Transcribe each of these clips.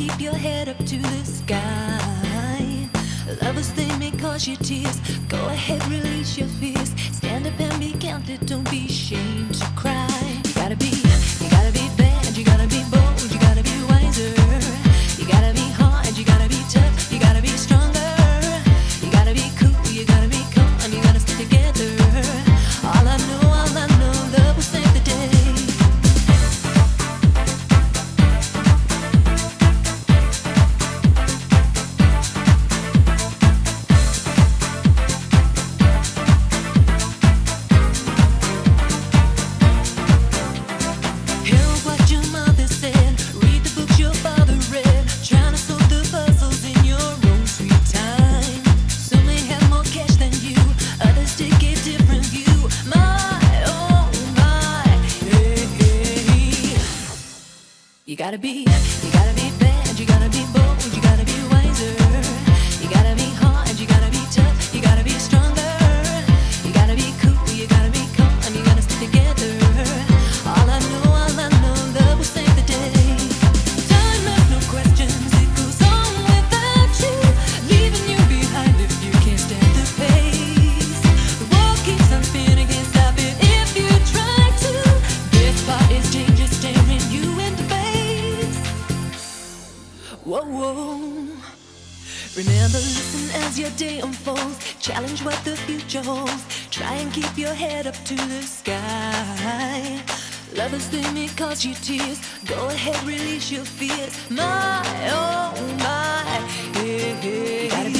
keep your head up to the sky. Lovers, they may cause you tears. Go ahead, release your fears. Stand up and be counted. Don't be ashamed to cry. You gotta be, you gotta be bad, you gotta be bold, you gotta be wiser, you gotta be Remember, listen as your day unfolds. Challenge what the future holds. Try and keep your head up to the sky. Lovers, they may cause you tears. Go ahead, release your fears. My, oh my, hey, hey.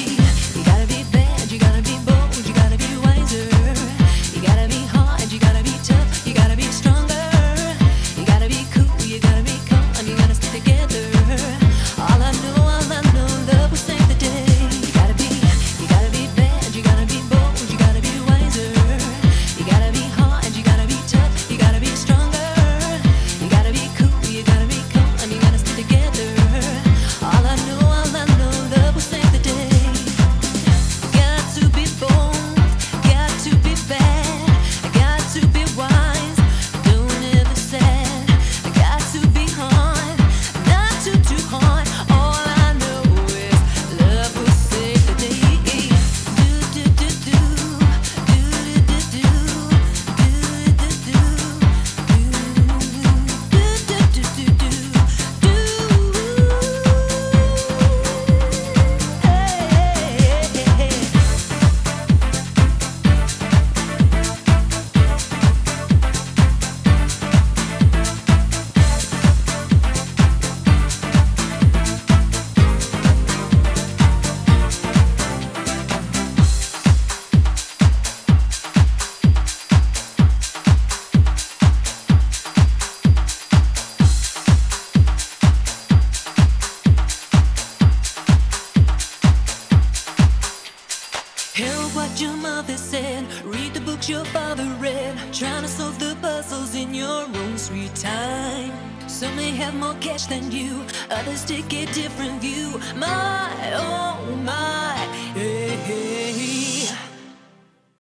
Hear what your mother said, read the books your father read, trying to solve the puzzles in your own sweet time. Some may have more cash than you, others take a different view. My, oh my.